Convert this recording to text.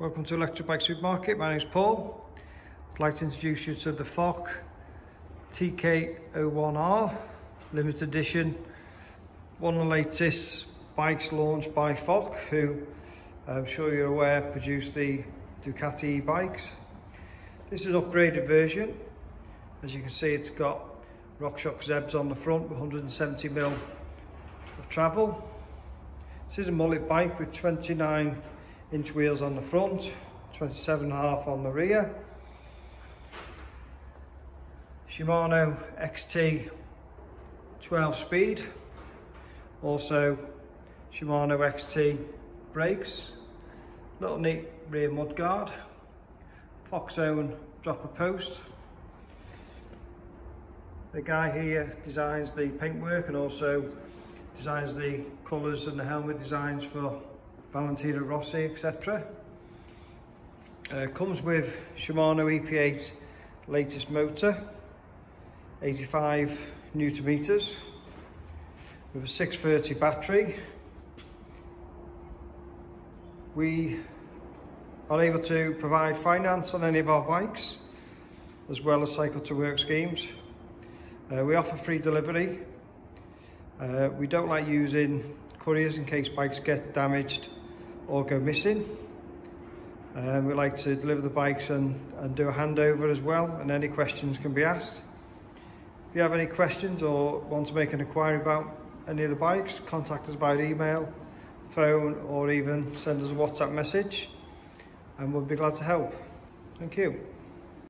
Welcome to Electric Bike Supermarket. My name is Paul. I'd like to introduce you to the THOK TK01R limited edition. One of the latest bikes launched by THOK, who I'm sure you're aware produce the Ducati bikes. This is an upgraded version. As you can see, it's got RockShox Zebs on the front with 170mm of travel. This is a mullet bike with 29 inch wheels on the front, 27 and a half on the rear. Shimano XT 12 speed, also Shimano XT brakes, little neat rear mudguard, Foxzone dropper post. The guy here designs the paintwork and also designs the colours and the helmet designs for Valentino Rossi, etc. Uh, comes with Shimano EP8 latest motor, 85 newton meters, with a 630 battery. We are able to provide finance on any of our bikes, as well as cycle to work schemes. Uh, we offer free delivery. Uh, we don't like using couriers in case bikes get damaged or go missing. Um, we like to deliver the bikes and, and do a handover as well and any questions can be asked. If you have any questions or want to make an inquiry about any of the bikes, contact us by email, phone or even send us a WhatsApp message and we'll be glad to help. Thank you.